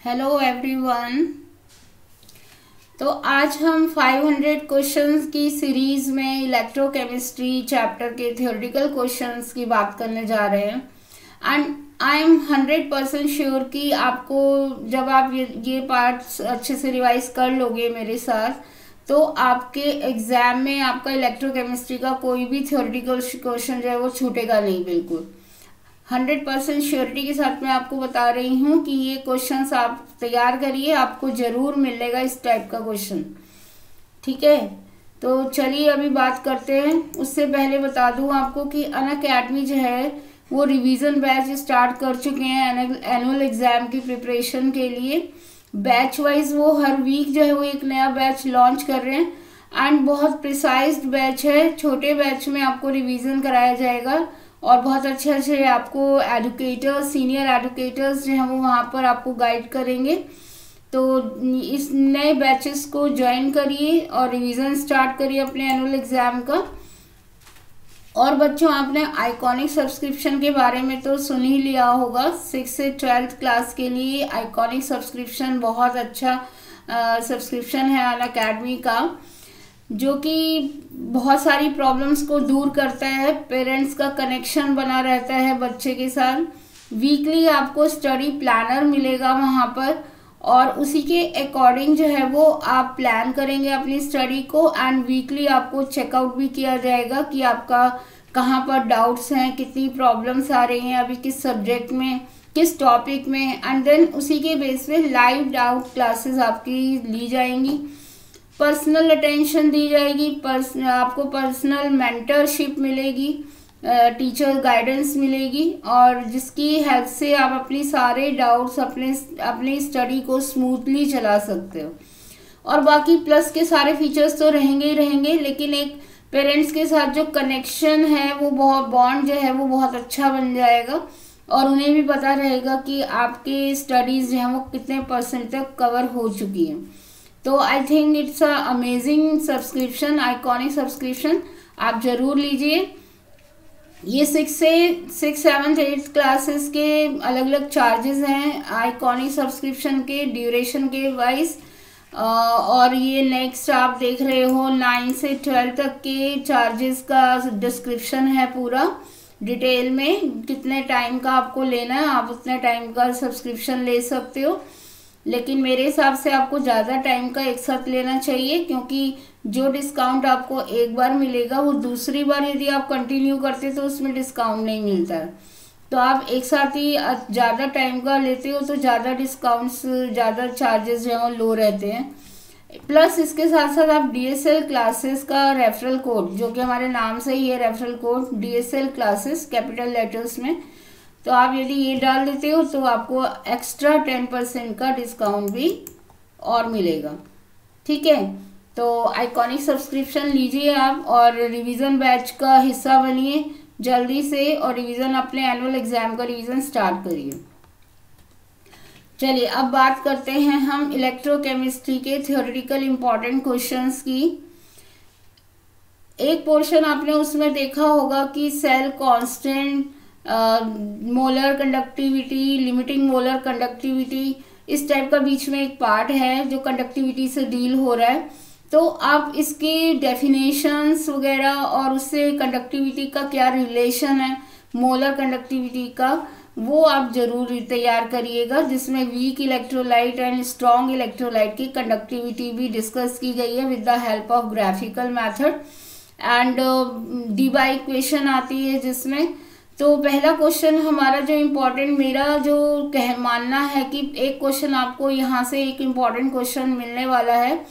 Hello everyone तो आज हम 500 क्वेश्चंस की सीरीज़ में इलेक्ट्रोकेमिस्ट्री चैप्टर के थियोरेटिकल क्वेश्चंस की बात करने जा रहे हैं। And I am hundred percent sure कि आपको जब आप ये ये पार्ट्स अच्छे से रिवाइज कर लोगे मेरे साथ तो आपके एग्ज़ाम में आपका इलेक्ट्रोकेमिस्ट्री का कोई भी थियोरेटिकल क्वेश्चन जो है वो छूटेगा नहीं, बिल्कुल। हंड्रेड परसेंट श्योरिटी के साथ मैं आपको बता रही हूँ कि ये क्वेश्चन आप तैयार करिए, आपको ज़रूर मिलेगा इस टाइप का क्वेश्चन ठीक है? तो चलिए अभी बात करते हैं। उससे पहले बता दूँ आपको कि अन अकेडमी जो है, वो रिवीजन बैच स्टार्ट कर चुके हैं एनुअल एग्ज़ाम की प्रिपरेशन के लिए। बैच वाइज वो हर वीक जो है वो एक नया बैच लॉन्च कर रहे हैं। एंड बहुत प्रिसाइज बैच है, छोटे बैच में आपको रिवीजन कराया जाएगा। और बहुत अच्छे अच्छे आपको एडुकेटर्स सीनियर एडुकेटर्स जो हैं वो वहाँ पर आपको गाइड करेंगे। तो इस नए बैचेस को ज्वाइन करिए और रिवीजन स्टार्ट करिए अपने एनुअल एग्ज़ाम का। और बच्चों, आपने आइकॉनिक सब्सक्रिप्शन के बारे में तो सुन ही लिया होगा। सिक्स से ट्वेल्थ क्लास के लिए आइकॉनिक सब्सक्रिप्शन बहुत अच्छा सब्सक्रिप्शन है अन अकेडमी का। जो कि बहुत सारी प्रॉब्लम्स को दूर करता है पेरेंट्स का कनेक्शन बना रहता है बच्चे के साथ। वीकली आपको स्टडी प्लानर मिलेगा वहाँ पर और उसी के अकॉर्डिंग जो है वो आप प्लान करेंगे अपनी स्टडी को एंड वीकली आपको चेकआउट भी किया जाएगा कि आपका कहाँ पर डाउट्स हैं, कितनी प्रॉब्लम्स आ रही हैं, अभी किस सब्जेक्ट में, किस टॉपिक में। एंड देन उसी के बेस पे लाइव डाउट क्लासेस आपकी ली जाएँगी। पर्सनल अटेंशन दी जाएगी पर्स आपको पर्सनल मेंटरशिप मिलेगी टीचर गाइडेंस मिलेगी और जिसकी हेल्प से आप अपनी सारे डाउट्स अपने अपनी स्टडी को स्मूथली चला सकते हो। और बाकी प्लस के सारे फीचर्स तो रहेंगे ही रहेंगे, लेकिन एक पेरेंट्स के साथ जो कनेक्शन है, वो बहुत बॉन्ड जो है, वो बहुत अच्छा बन जाएगा और उन्हें भी पता रहेगा कि आपके स्टडीज़ जो हैं, वो कितने परसेंट तक कवर हो चुकी हैं। तो I think it's a amazing subscription iconic subscription आप ज़रूर लीजिए। ये सिक्स से सिक्स सेवन्थ एट्थ क्लासेस के अलग अलग चार्जेस हैं आइकॉनिक सब्सक्रिप्शन के ड्यूरेशन के वाइज और ये नेक्स्ट आप देख रहे हो नाइन से ट्वेल्व तक के चार्जेस का डिस्क्रिप्शन है पूरा। डिटेल में कितने टाइम का आपको लेना है, आप उतने टाइम का सब्सक्रिप्शन ले सकते हो। लेकिन मेरे हिसाब से आपको ज़्यादा टाइम का एक साथ लेना चाहिए, क्योंकि जो डिस्काउंट आपको एक बार मिलेगा, वो दूसरी बार यदि आप कंटिन्यू करते तो उसमें डिस्काउंट नहीं मिलता तो आप एक साथ ही ज़्यादा टाइम का लेते हो तो ज़्यादा डिस्काउंट्स ज़्यादा चार्जेस जो हैं लो रहते हैं। प्लस इसके साथ साथ आप डीएसएल क्लासेस का रेफरल कोड जो कि हमारे नाम से ही है referral code DSL classes capital letters में तो आप यदि ये डाल देते हो तो आपको एक्स्ट्रा टेन परसेंट का डिस्काउंट भी और मिलेगा। ठीक है? तो आइकॉनिक सब्सक्रिप्शन लीजिए आप और रिवीजन बैच का हिस्सा बनिए जल्दी से और रिवीजन अपने एनुअल एग्ज़ाम का रिवीजन स्टार्ट करिए। चलिए, अब बात करते हैं हम इलेक्ट्रोकेमिस्ट्री के थियोरिटिकल इंपॉर्टेंट क्वेश्चंस की। एक पोर्शन आपने उसमें देखा होगा कि cell constant molar conductivity limiting molar conductivity इस टाइप का बीच में एक पार्ट है जो कंडक्टिविटी से डील हो रहा है। तो आप इसकी डेफिनेशंस वगैरह और उससे कंडक्टिविटी का क्या रिलेशन है मोलर कंडक्टिविटी का, वो आप ज़रूर तैयार करिएगा, जिसमें weak electrolyte and strong electrolyte की कंडक्टिविटी भी डिस्कस की गई है with the help of graphical method and Debye equation आती है जिसमें तो पहला क्वेश्चन हमारा जो इम्पोर्टेंट मेरा जो कह, मानना है कि एक क्वेश्चन आपको यहाँ से एक इंपॉर्टेंट क्वेश्चन मिलने वाला है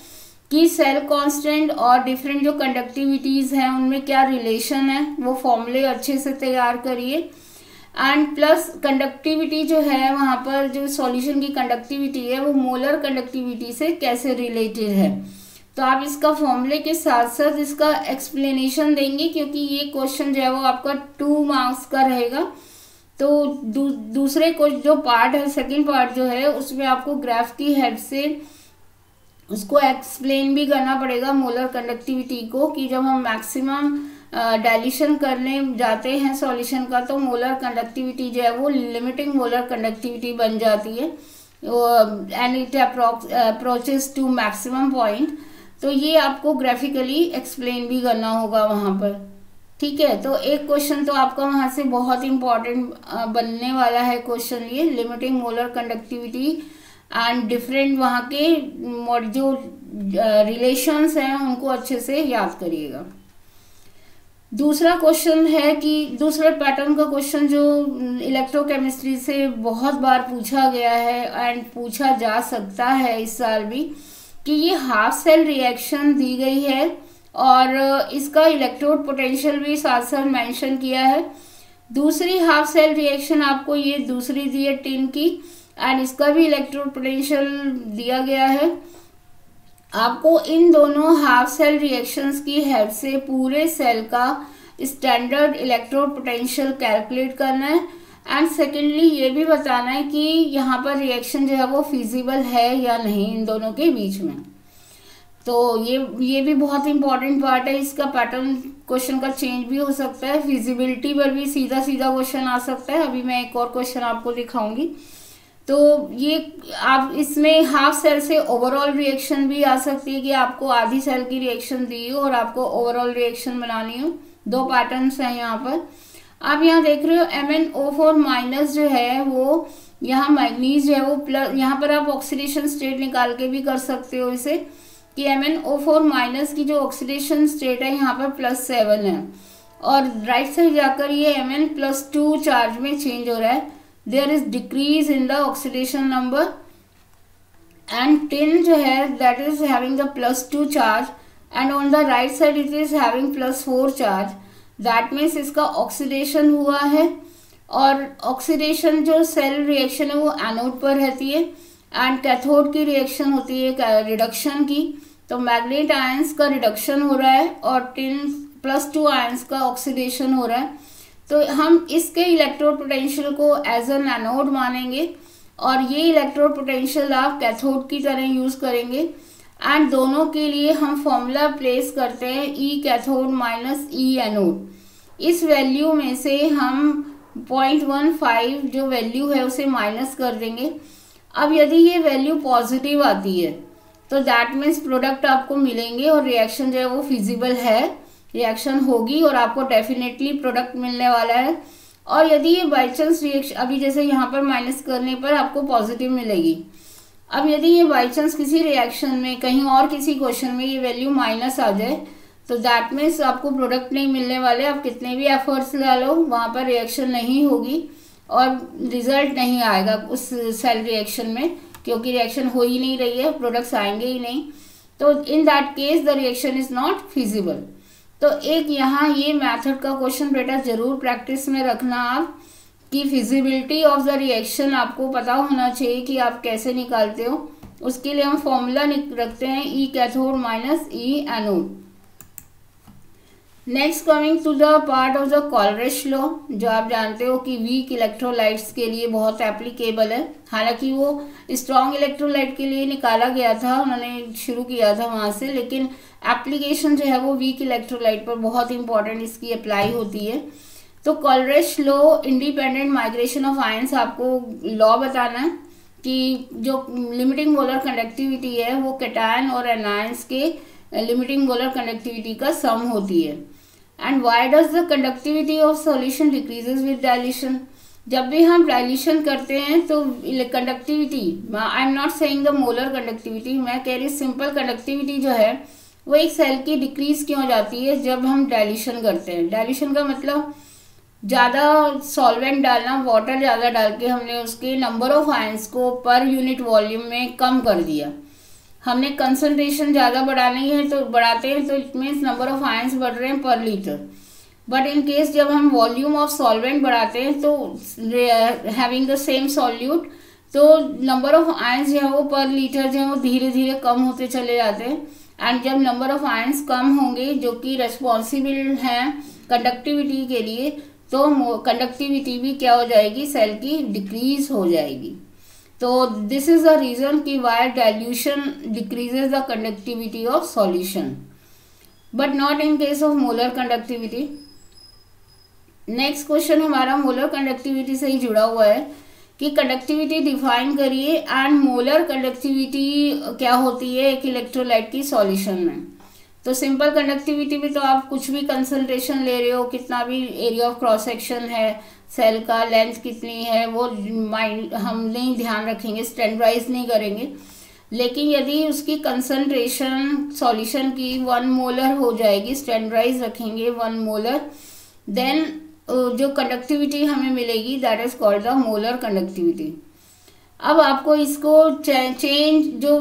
कि सेल कांस्टेंट और डिफरेंट जो कंडक्टिविटीज़ हैं, उनमें क्या रिलेशन है? वो फॉर्मूले अच्छे से तैयार करिए। एंड प्लस कंडक्टिविटी जो है, वहाँ पर जो सॉल्यूशन की कंडक्टिविटी है, वो मोलर कंडक्टिविटी से कैसे रिलेटेड है? तो आप इसका फॉर्मूले के साथ साथ इसका एक्सप्लेनेशन देंगे क्योंकि ये क्वेश्चन जो है वो आपका टू मार्क्स का रहेगा। तो दू, दूसरे को जो पार्ट है सेकंड पार्ट जो है उसमें आपको ग्राफ की हेल्प से उसको एक्सप्लेन भी करना पड़ेगा मोलर कंडक्टिविटी को कि जब हम मैक्सिमम डाइल्यूशन करने जाते हैं सॉल्यूशन का तो मोलर कंडक्टिविटी जो है वो लिमिटिंग मोलर कंडक्टिविटी बन जाती है। And it approaches to maximum point तो ये आपको ग्राफिकली एक्सप्लेन भी करना होगा वहाँ पर। ठीक है? तो एक क्वेश्चन तो आपका वहाँ से बहुत इंपॉर्टेंट बनने वाला है क्वेश्चन ये। Limiting molar conductivity and different वहाँ के जो रिलेशंस हैं, उनको अच्छे से याद करिएगा। दूसरा क्वेश्चन है कि, दूसरे पैटर्न का क्वेश्चन जो इलेक्ट्रोकेमिस्ट्री से बहुत बार पूछा गया है एंड पूछा जा सकता है इस साल भी। कि ये हाफ़ सेल रिएक्शन दी गई है और इसका इलेक्ट्रोड पोटेंशियल भी साथ साथ मेंशन किया है। दूसरी हाफ़ सेल रिएक्शन आपको ये दूसरी दी है टिन की एंड इसका भी इलेक्ट्रोड पोटेंशियल दिया गया है। आपको इन दोनों हाफ़ सेल रिएक्शंस की हेल्प से पूरे सेल का स्टैंडर्ड इलेक्ट्रोड पोटेंशियल कैलकुलेट करना है। एंड सेकेंडली ये भी बताना है कि यहाँ पर रिएक्शन जो है वो फिजिबल है या नहीं इन दोनों के बीच में। तो ये ये भी बहुत इंपॉर्टेंट पार्ट है। इसका पैटर्न क्वेश्चन का चेंज भी हो सकता है। फिजिबिलिटी पर भी सीधा सीधा क्वेश्चन आ सकता है। अभी मैं एक और क्वेश्चन आपको दिखाऊँगी। तो ये आप इसमें हाफ़ सेल से ओवरऑल रिएक्शन भी आ सकती है कि आपको आधी सेल की रिएक्शन दी हो और आपको ओवरऑल रिएक्शन बनानी हो। दो पैटर्न्स हैं यहाँ पर। आप यहाँ देख रहे हो M N O four minus जो है, वो यहाँ मैग्नीज है, वो प्लस यहाँ पर आप ऑक्सीडेशन स्टेट निकाल के भी कर सकते हो इसे कि M N O four minus की जो ऑक्सीडेशन स्टेट है, यहाँ पर प्लस सेवन है। और राइट साइड जाकर ये M N plus two charge में चेंज हो रहा है। There is decrease in the oxidation number and tin जो है that is having the plus two charge and on the right side it is having plus four charge that means इसका oxidation हुआ है और oxidation जो cell reaction है वो anode पर रहती है एंड कैथोड की रिएक्शन होती है रिडक्शन की। तो मैग्नेट आयंस का रिडक्शन हो रहा है और टिन प्लस टू आयंस का ऑक्सीडेशन हो रहा है। तो हम इसके इलेक्ट्रोड पोटेंशियल को एज एन एनोड मानेंगे और ये इलेक्ट्रोड पोटेंशियल आप कैथोड की तरह यूज़ करेंगे। एंड दोनों के लिए हम फॉर्मूला प्लेस करते हैं E cathode minus E anode इस वैल्यू में से हम पॉइंट वन फाइव जो वैल्यू है उसे माइनस कर देंगे. अब यदि ये वैल्यू पॉजिटिव आती है तो दैट मीन्स प्रोडक्ट आपको मिलेंगे और रिएक्शन जो है वो फिजिबल है. रिएक्शन होगी और आपको डेफिनेटली प्रोडक्ट मिलने वाला है. और यदि ये बाई चांस रिएक्शन अभी जैसे यहाँ पर माइनस करने पर आपको पॉजिटिव मिलेगी. अब यदि ये बाई चांस किसी रिएक्शन में, कहीं और किसी क्वेश्चन में ये वैल्यू माइनस आ जाए तो दैट मीन्स आपको प्रोडक्ट नहीं मिलने वाले, आप कितने भी एफर्ट्स ला लो, वहाँ पर रिएक्शन नहीं होगी और रिज़ल्ट नहीं आएगा उस सेल रिएक्शन में, क्योंकि रिएक्शन हो ही नहीं रही है प्रोडक्ट्स आएँगे ही नहीं। तो in that case the reaction is not feasible तो एक यहाँ ये मेथड का क्वेश्चन बेटा ज़रूर प्रैक्टिस में रखना आप। कि फिजिबिलिटी ऑफ़ द रिएक्शन आपको पता होना चाहिए कि आप कैसे निकालते हो। उसके लिए हम फॉर्मूला रखते हैं E cathode minus E anode next coming to the part of the Kohlrausch law जो आप जानते हो कि वीक इलेक्ट्रोलाइट्स के लिए बहुत एप्लीकेबल है। हालाँकि वो स्ट्रॉन्ग इलेक्ट्रोलाइट के लिए निकाला गया था, उन्होंने शुरू किया था वहाँ से, लेकिन एप्लीकेशन जो है वो वीक इलेक्ट्रोलाइट पर बहुत इंपॉर्टेंट इसकी अप्लाई होती है। तो Kohlrausch law independent migration of ions आपको लॉ बताना है कि जो लिमिटिंग मोलर कंडक्टिविटी है, वो कैटायन और एनायंस के लिमिटिंग मोलर कंडक्टिविटी का सम होती है। And why does the conductivity of solution decreases with dilution जब भी हम डायल्यूशन करते हैं तो conductivity I am not saying the molar conductivity मैं कह रही सिंपल कंडक्टिविटी जो है, वो एक सेल की डिक्रीज क्यों हो जाती है जब हम डायल्यूशन करते हैं। डायल्यूशन का मतलब ज़्यादा सॉल्वेंट डालना वाटर ज़्यादा डाल के हमने उसके नंबर ऑफ़ आयंस को पर यूनिट वॉल्यूम में कम कर दिया। हमने कंसनट्रेशन ज़्यादा बढ़ानी है तो बढ़ाते हैं तो it means number of ions बढ़ रहे हैं पर लीटर बट इन केस जब हम वॉल्यूम ऑफ़ सॉल्वेंट बढ़ाते हैं तो हैविंग द सेम सॉल्यूट तो नंबर ऑफ़ आयंस जो है वो पर लीटर जो है वो धीरे धीरे कम होते चले जाते हैं। एंड जब नंबर ऑफ़ आयंस कम होंगे, जो कि रेस्पॉन्सिबल हैं कंडक्टिविटी के लिए तो कंडक्टिविटी भी क्या हो जाएगी? सेल की डिक्रीज हो जाएगी। तो दिस इज़ द रीजन कि why dilution decreases the conductivity of solution but not in case of molar conductivity next question हमारा मोलर कंडक्टिविटी से ही जुड़ा हुआ है कि कंडक्टिविटी डिफाइन करिए एंड मोलर कंडक्टिविटी क्या होती है एक इलेक्ट्रोलाइट की सॉल्यूशन में। तो सिंपल कंडक्टिविटी में तो आप कुछ भी कंसंट्रेशन ले रहे हो, कितना भी एरिया ऑफ़ क्रॉस सेक्शन है सेल का लेंथ कितनी है, वो माइंड हम नहीं ध्यान रखेंगे स्टैंडर्डाइज नहीं करेंगे। लेकिन यदि उसकी कंसंट्रेशन सॉल्यूशन की वन मोलर हो जाएगी स्टैंडर्डाइज रखेंगे वन मोलर देन जो कंडक्टिविटी हमें मिलेगी that is called the molar conductivity अब आपको इसको चेंज जो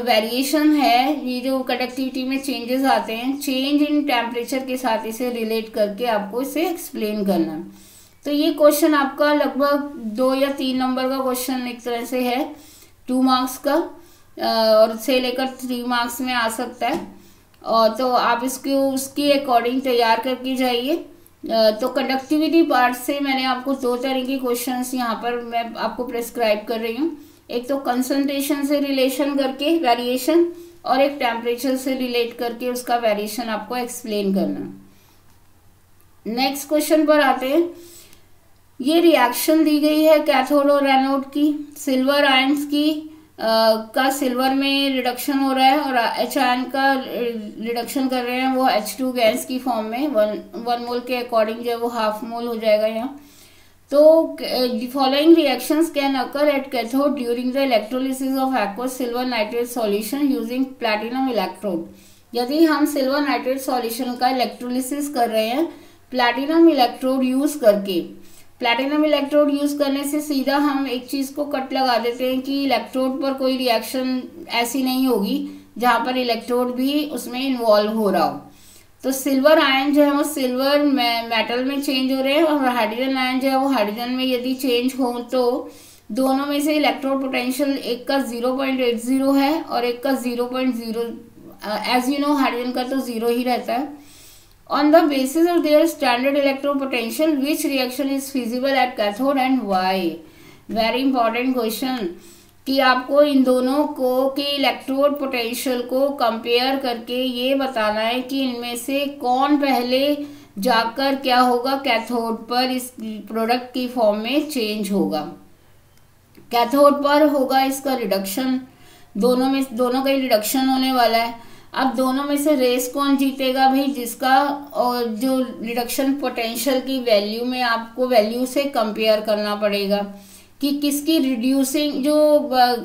वेरिएशन है, ये जो कंडक्टिविटी में चेंजेस आते हैं चेंज इन टेम्परेचर के साथ इसे रिलेट करके आपको इसे एक्सप्लेन करना। तो ये क्वेश्चन आपका लगभग दो या तीन नंबर का क्वेश्चन एक तरह से है टू मार्क्स का और से लेकर थ्री मार्क्स में आ सकता है। और तो आप इसको, उसकी अकॉर्डिंग तैयार करके जाइए। तो कंडक्टिविटी पार्ट से मैंने आपको दो तरह के क्वेश्चंस यहाँ पर मैं आपको प्रेस्क्राइब कर रही हूँ। एक तो कंसंट्रेशन से रिलेशन करके वेरिएशन और एक टेम्परेचर से रिलेट करके उसका वेरिएशन आपको एक्सप्लेन करना। नेक्स्ट क्वेश्चन पर आते हैं। ये रिएक्शन दी गई है कैथोड और एनोड की सिल्वर आयंस की का सिल्वर में रिडक्शन हो रहा है और एच आयन का रिडक्शन कर रहे हैं वो एच टू गैस की फॉर्म में। वन वन मोल के अकॉर्डिंग जो है वो हाफ़ मोल हो जाएगा यहाँ। तो following reactions can occur at cathode during the electrolysis of aqueous silver nitrate solution using platinum electrode यदि हम सिल्वर नाइट्रेट सॉल्यूशन का इलेक्ट्रोलिसिस कर रहे हैं प्लैटिनम इलेक्ट्रोड यूज़ करके प्लैटिनम इलेक्ट्रोड यूज़ करने से सीधा हम एक चीज़ को कट लगा देते हैं कि इलेक्ट्रोड पर कोई रिएक्शन ऐसी नहीं होगी, जहाँ पर इलेक्ट्रोड भी उसमें इन्वॉल्व हो रहा हो। तो सिल्वर आयन जो है वो सिल्वर मेटल में चेंज हो रहे हैं और हाइड्रोजन आयन जो है वो हाइड्रोजन में यदि चेंज हो तो दोनों में से इलेक्ट्रोड पोटेंशियल एक का ज़ीरो पॉइंट एट ज़ीरो है और एक का zero point zero as you know hydrogen का तो ज़ीरो ही रहता है। On the basis of their standard electropotential, which reaction is feasible at cathode and why? Very important question. कि आपको इन दोनों को, के इलेक्ट्रोड पोटेंशियल को कंपेयर करके ये बताना है कि इनमें से कौन पहले जाकर क्या होगा? कैथोड पर इस प्रोडक्ट की फॉर्म में चेंज होगा। कैथोड पर होगा इसका रिडक्शन दोनों में, दोनों का ही रिडक्शन होने वाला है। अब दोनों में से रेस कौन जीतेगा भाई, जिसका और जो रिडक्शन पोटेंशियल की वैल्यू में आपको वैल्यू से कंपेयर करना पड़ेगा। कि किसकी रिड्यूसिंग जो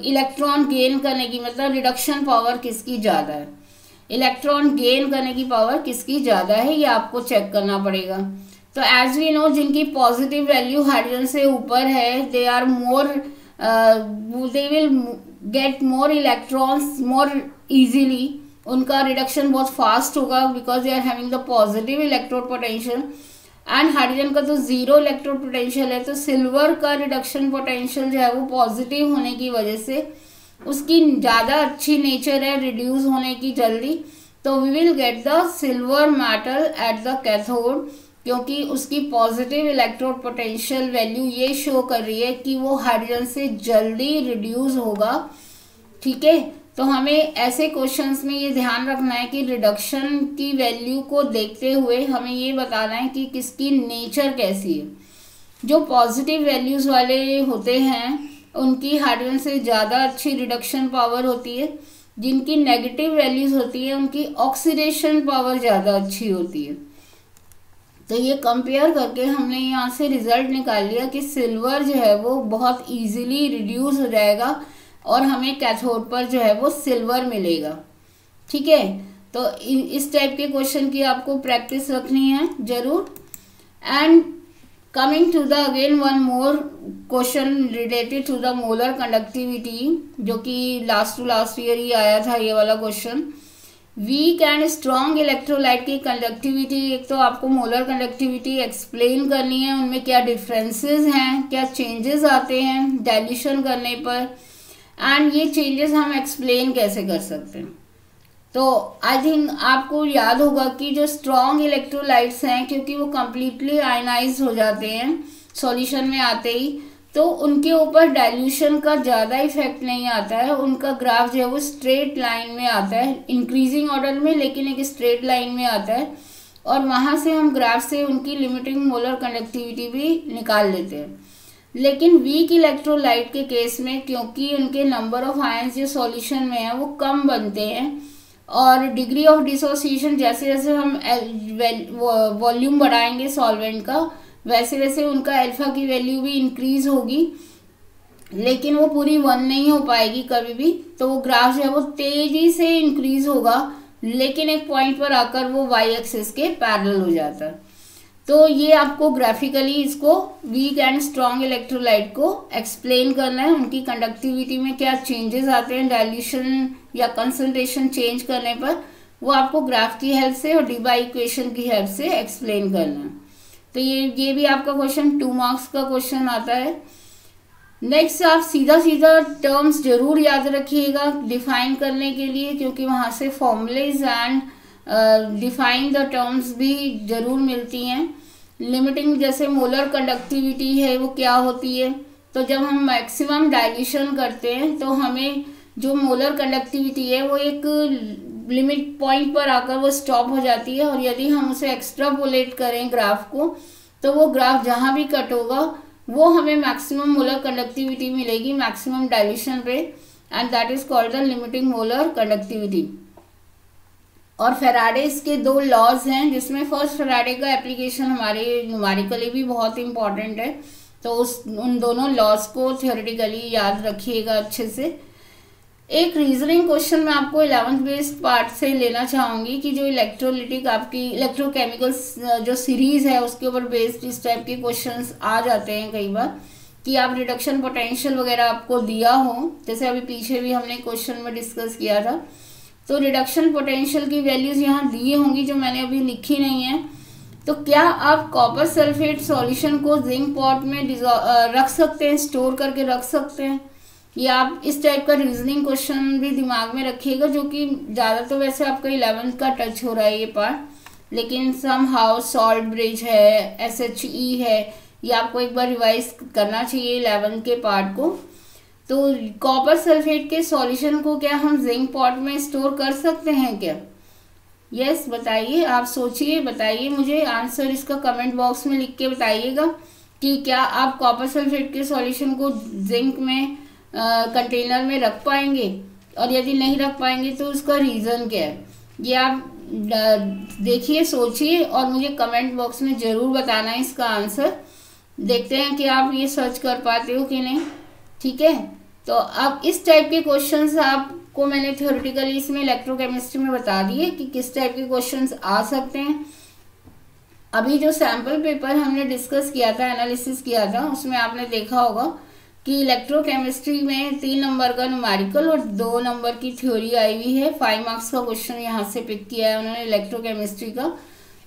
इलेक्ट्रॉन गेन करने की मतलब रिडक्शन पावर किसकी ज़्यादा है? इलेक्ट्रॉन गेन करने की पावर किसकी ज़्यादा है, ये आपको चेक करना पड़ेगा। तो एज वी नो जिनकी पॉजिटिव वैल्यू हाइड्रोजन से ऊपर है they are more they will get more electrons more easily उनका रिडक्शन बहुत फास्ट होगा because they are having the positive electrode potential and hydrogen का तो ज़ीरो इलेक्ट्रोड पोटेंशियल है तो सिल्वर का रिडक्शन पोटेंशियल जो है वो पॉजिटिव होने की वजह से उसकी ज़्यादा अच्छी नेचर है रिड्यूस होने की जल्दी. तो we will get the silver metal at the cathode क्योंकि उसकी पॉजिटिव इलेक्ट्रोड पोटेंशियल वैल्यू ये शो कर रही है कि वो हाइड्रोजन से जल्दी रिड्यूस होगा. ठीक है? तो हमें ऐसे क्वेश्चंस में ये ध्यान रखना है कि रिडक्शन की वैल्यू को देखते हुए हमें ये बताना है कि किसकी नेचर कैसी है। जो पॉजिटिव वैल्यूज़ वाले होते हैं, उनकी हाइड्रोजन से ज़्यादा अच्छी रिडक्शन पावर होती है। जिनकी नेगेटिव वैल्यूज़ होती है, उनकी ऑक्सीडेशन पावर ज़्यादा अच्छी होती है। तो ये कंपेयर करके हमने यहाँ से रिज़ल्ट निकाल लिया कि सिल्वर जो है वो बहुत इजीली रिड्यूस हो जाएगा। और हमें कैथोड पर जो है वो सिल्वर मिलेगा। ठीक है? तो इस टाइप के क्वेश्चन की आपको प्रैक्टिस रखनी है, ज़रूर। And coming to the again one more question related to the molar conductivity जो कि लास्ट टू लास्ट ईयर ही आया था ये वाला question weak and strong electrolyte की कंडक्टिविटी एक तो आपको मोलर कंडक्टिविटी एक्सप्लेन करनी है, उनमें क्या डिफरेंसेस हैं, क्या चेंजेस आते हैं डाइल्यूशन करने पर। एंड ये चेंजेस हम एक्सप्लेन कैसे कर सकते हैं? तो आई थिंक आपको याद होगा कि जो स्ट्रॉन्ग इलेक्ट्रोलाइट्स हैं, क्योंकि वो कम्प्लीटली आयनाइज हो जाते हैं सॉल्यूशन में आते ही तो उनके ऊपर डाइल्यूशन का ज़्यादा इफ़ेक्ट नहीं आता है, उनका ग्राफ जो है वो स्ट्रेट लाइन में आता है इंक्रीजिंग ऑर्डर में, लेकिन एक स्ट्रेट लाइन में आता है, और वहाँ से हम ग्राफ से उनकी लिमिटिंग मोलर कंडक्टिविटी भी निकाल लेते हैं। लेकिन वीक इलेक्ट्रोलाइट के केस में, क्योंकि उनके नंबर ऑफ़ आयंस जो सॉल्यूशन में है, वो कम बनते हैं। और डिग्री ऑफ़ डिसोसिएशन जैसे जैसे हम वॉल्यूम बढ़ाएँगे सॉल्वेंट का वैसे वैसे उनका अल्फ़ा की वैल्यू भी इंक्रीज होगी। लेकिन वो पूरी वन नहीं हो पाएगी कभी भी तो वो ग्राफ जो है वो तेज़ी से इंक्रीज होगा। लेकिन एक पॉइंट पर आकर वो वाई एक्सेस के पैरेलल हो जाता। है तो ये आपको ग्राफिकली इसको वीक एंड स्ट्रॉन्ग इलेक्ट्रोलाइट को एक्सप्लेन करना है। उनकी कंडक्टिविटी में क्या चेंजेस आते हैं डायल्यूशन या कंसंट्रेशन चेंज करने पर, वो आपको ग्राफ की हेल्प से और डिबा इक्वेशन की हेल्प से एक्सप्लेन करना है। तो ये ये भी आपका क्वेश्चन टू मार्क्स का क्वेश्चन आता है। नेक्स्ट आप सीधा सीधा टर्म्स ज़रूर याद रखिएगा डिफाइन करने के लिए, क्योंकि वहाँ से formulae and define the terms भी ज़रूर मिलती हैं। लिमिटिंग जैसे मोलर कंडक्टिविटी है, वो क्या होती है? तो जब हम मैक्सिमम डाइल्यूशन करते हैं तो हमें जो मोलर कंडक्टिविटी है, वो एक लिमिट पॉइंट पर आकर वो स्टॉप हो जाती है। और यदि हम उसे एक्स्ट्रापोलेट करें ग्राफ को तो वो ग्राफ जहाँ भी कट होगा, वो हमें मैक्सिमम मोलर कंडक्टिविटी मिलेगी मैक्सिमम डाइल्यूशन पे। And that is called the limiting molar conductivity और फेराडेस के दो लॉज हैं, जिसमें फ़र्स्ट फेराडे का एप्लीकेशन हमारे न्यूमारिकली भी बहुत इंपॉर्टेंट है। तो उस, उन दोनों लॉज को थियोरेटिकली याद रखिएगा अच्छे से। एक रीजनिंग क्वेश्चन मैं आपको इलेवंथ बेस्ड पार्ट से लेना चाहूँगी कि जो इलेक्ट्रोलिटिक आपकी इलेक्ट्रोकेमिकल जो सीरीज़ है, उसके ऊपर बेस्ड इस टाइप के क्वेश्चन आ जाते हैं कई बार, कि आप रिडक्शन पोटेंशियल वगैरह आपको दिया हो। जैसे अभी पीछे भी हमने क्वेश्चन में डिस्कस किया था। तो रिडक्शन पोटेंशियल की वैल्यूज़ यहाँ दिए होंगी जो मैंने अभी लिखी नहीं है। तो क्या आप कॉपर सल्फेट सॉल्यूशन को जिंक पॉट में रख सकते हैं स्टोर करके रख सकते हैं? या आप इस टाइप का रीजनिंग क्वेश्चन भी दिमाग में रखिएगा, जो कि ज़्यादा तो वैसे आपका इलेवेंथ का टच हो रहा है ये पार्ट लेकिन सम हाउ सॉल्ट ब्रिज है एस एच ई है, ये आपको एक बार रिवाइज करना चाहिए इलेवेंथ के पार्ट को। तो कॉपर सल्फेट के सॉल्यूशन को क्या हम जिंक पॉट में स्टोर कर सकते हैं क्या? यस yes, बताइए आप सोचिए बताइए मुझे आंसर इसका कमेंट बॉक्स में लिख के बताइएगा कि क्या आप कॉपर सल्फेट के सॉल्यूशन को जिंक में कंटेनर में रख पाएँगे? और यदि नहीं रख पाएँगे तो उसका रीज़न क्या है? ये आप देखिए सोचिए और मुझे कमेंट बॉक्स में ज़रूर बताना है इसका आंसर देखते हैं कि आप ये सर्च कर पाते हो कि नहीं। ठीक है? तो अब इस टाइप के क्वेश्चंस आपको मैंने थियोरिटिकली इसमें इलेक्ट्रोकेमिस्ट्री में बता दिए कि किस टाइप के क्वेश्चंस आ सकते हैं। अभी जो सैंपल पेपर हमने डिस्कस किया था एनालिसिस किया था, उसमें आपने देखा होगा कि इलेक्ट्रोकेमिस्ट्री में तीन नंबर का न्यूमेरिकल और दो नंबर की थ्योरी आई हुई है। फाइव मार्क्स का क्वेश्चन यहाँ से पिक किया है उन्होंने इलेक्ट्रोकेमिस्ट्री का।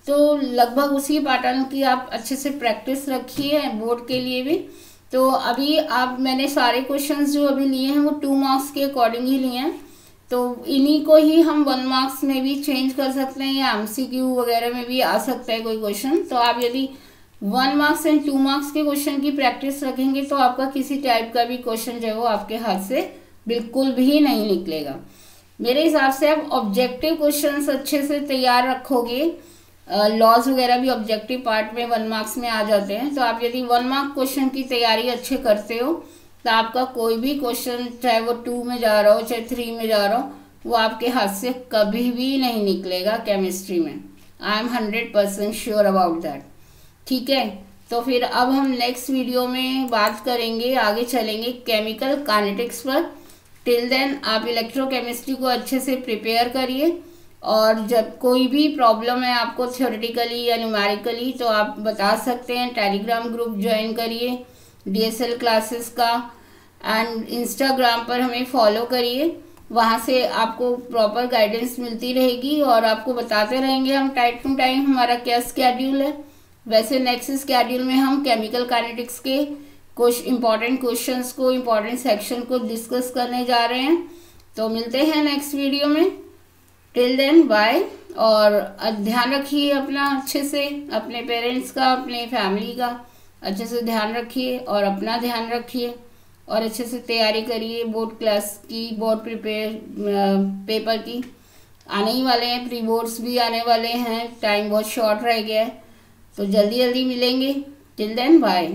तो लगभग उसी पैटर्न की आप अच्छे से प्रैक्टिस रखी है बोर्ड के लिए भी। तो अभी आप, मैंने सारे क्वेश्चंस जो अभी लिए हैं, वो टू मार्क्स के अकॉर्डिंग ही लिए हैं। तो इन्हीं को ही हम वन मार्क्स में भी चेंज कर सकते हैं या एमसीक्यू वगैरह में भी आ सकता है कोई क्वेश्चन तो आप यदि one marks and two marks के क्वेश्चन की प्रैक्टिस रखेंगे तो आपका किसी टाइप का भी क्वेश्चन जो है वो आपके हाथ से बिल्कुल भी नहीं निकलेगा। मेरे हिसाब से आप ऑब्जेक्टिव क्वेश्चंस अच्छे से तैयार रखोगे। लॉज वगैरह भी ऑब्जेक्टिव पार्ट में वन मार्क्स में आ जाते हैं। तो आप यदि वन मार्क क्वेश्चन की तैयारी अच्छे करते हो तो आपका कोई भी क्वेश्चन चाहे वो टू में जा रहा हो, चाहे थ्री में जा रहा हो, वो आपके हाथ से कभी भी नहीं निकलेगा केमिस्ट्री में। I am hundred percent sure about that ठीक है? तो फिर अब हम नेक्स्ट वीडियो में बात करेंगे, आगे चलेंगे केमिकल कानेटिक्स पर। टिल देन आप इलेक्ट्रोकेमिस्ट्री को अच्छे से प्रिपेयर करिए। और जब कोई भी प्रॉब्लम है आपको थियोरेटिकली या न्यूमेरिकली तो आप बता सकते हैं टेलीग्राम ग्रुप ज्वाइन करिए डीएसएल क्लासेस का एंड इंस्टाग्राम पर हमें फॉलो करिए। वहाँ से आपको प्रॉपर गाइडेंस मिलती रहेगी और आपको बताते रहेंगे हम टाइम टू टाइम हमारा क्या स्केड्यूल है। वैसे नेक्स्ट स्केड्यूल में हम केमिकल काइनेटिक्स के कुछ इंपॉर्टेंट क्वेश्चंस को इंपॉर्टेंट सेक्शन को डिस्कस करने जा रहे हैं। तो मिलते हैं नेक्स्ट वीडियो में। टिल देन बाय और ध्यान रखिए अपना अच्छे से, अपने पेरेंट्स का, अपने फैमिली का। अच्छे से ध्यान रखिए और अपना ध्यान रखिए। और अच्छे से तैयारी करिए बोर्ड क्लास की बोर्ड प्रिपेयर पेपर की। आने ही वाले हैं प्री बोर्ड्स भी आने वाले हैं। टाइम बहुत शॉर्ट रह गया है। तो जल्दी जल्दी मिलेंगे। Till then bye